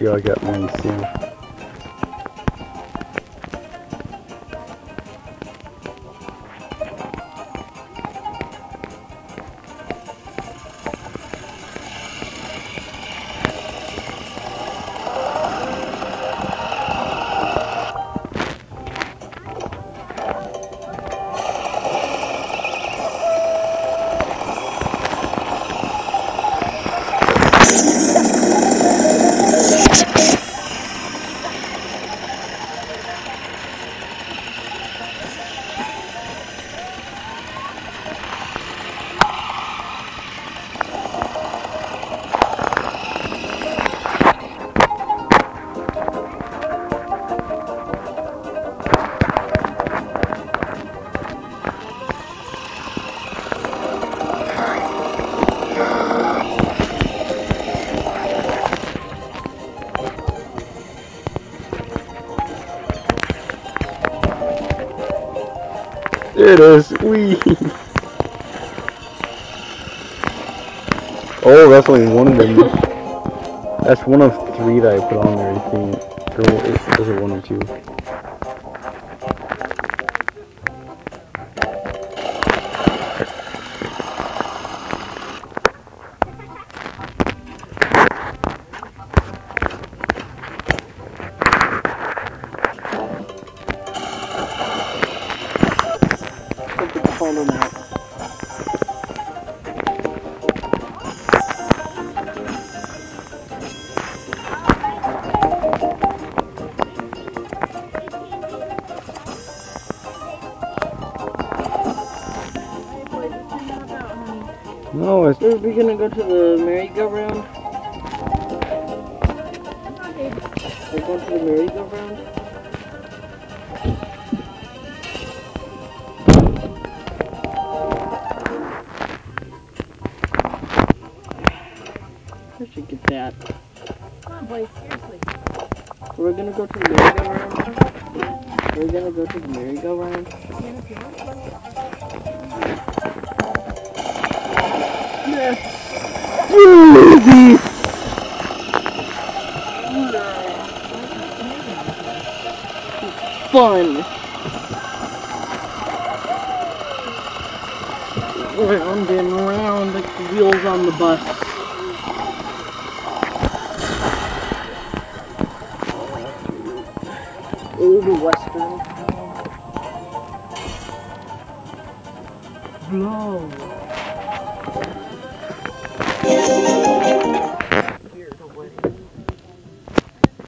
see I got mine soon. It is. Wee. Oh, that's only one of them. That's one of three that I put on there. I think. Or was it one or two? Something falling out. No, it's Are we gonna go to the merry-go-round? We're going to the merry-go-round? I should get that. Come on, boys, seriously. We're gonna go to the merry-go-round? We're gonna go to the merry-go-round? You want. Fun! Round and round like the wheels on the bus. Old Western. Blow.